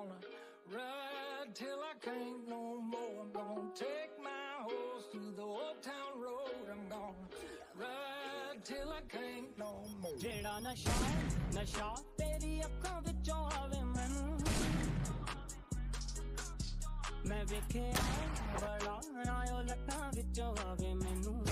gonna ride till I can't no more. I'm gonna take my horse through the old town road. I'm gonna ride till I can't no more. ਜਿਹੜਾ ਨਸ਼ਾ ਨਸ਼ਾ ਤੇਰੀ ਅੱਖਾਂ ਵਿੱਚੋਂ ਆਵੇ ਮੈਨੂੰ ਮੈਂ ਵੇਖਿਆ ਬੜਾ ਨਾ ਉਹ ਲੱਟਾਂ ਵਿੱਚੋਂ ਆਵੇ ਮੈਨੂੰ